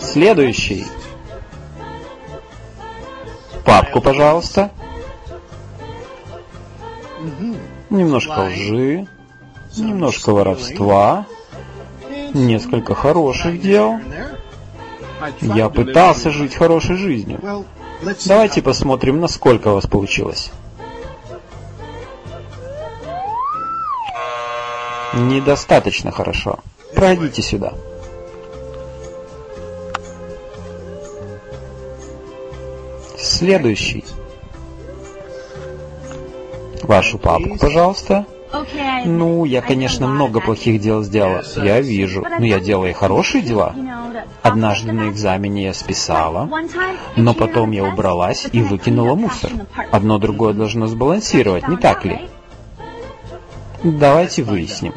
Следующий. Папку, пожалуйста. Немножко лжи, немножко воровства, несколько хороших дел. Я пытался жить хорошей жизнью. Давайте посмотрим, насколько у вас получилось. Недостаточно хорошо. Пройдите сюда. Следующий. Вашу папку, пожалуйста. Ну, я, конечно, много плохих дел сделала. Я вижу. Но я делала и хорошие дела. Однажды на экзамене я списала, но потом я убралась и выкинула мусор. Одно другое должно сбалансировать, не так ли? Давайте выясним.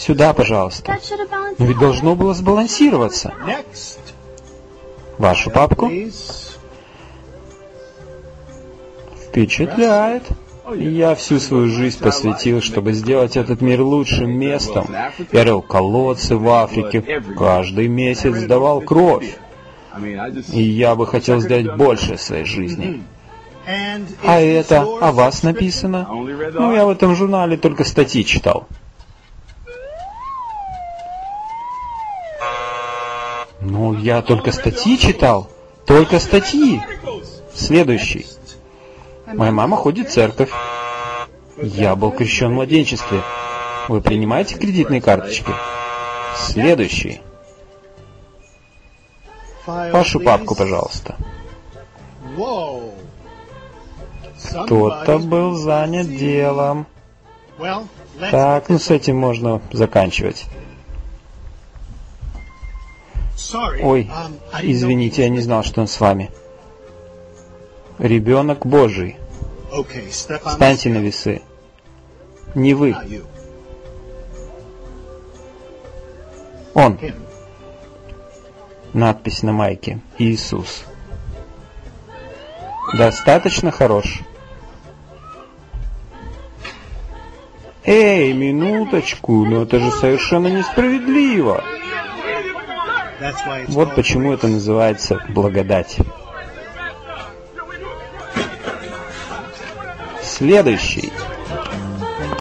Сюда, пожалуйста. Но ведь должно было сбалансироваться. Вашу папку? Впечатляет. Я всю свою жизнь посвятил, чтобы сделать этот мир лучшим местом. Я рыл колодцы в Африке, каждый месяц сдавал кровь. И я бы хотел сделать больше в своей жизни. А это о вас написано? Ну, я в этом журнале только статьи читал. Ну, я только статьи читал. Только статьи. Следующий. Моя мама ходит в церковь. Я был крещен в младенчестве. Вы принимаете кредитные карточки? Следующий. Вашу папку, пожалуйста. Кто-то был занят делом. Так, ну с этим можно заканчивать. Ой, извините, я не знал, что он с вами. Ребенок Божий. Встаньте на весы. Не вы. Он. Надпись на майке. Иисус. Достаточно хорош. Эй, минуточку, но это же совершенно несправедливо. Вот почему это называется благодать. Следующий.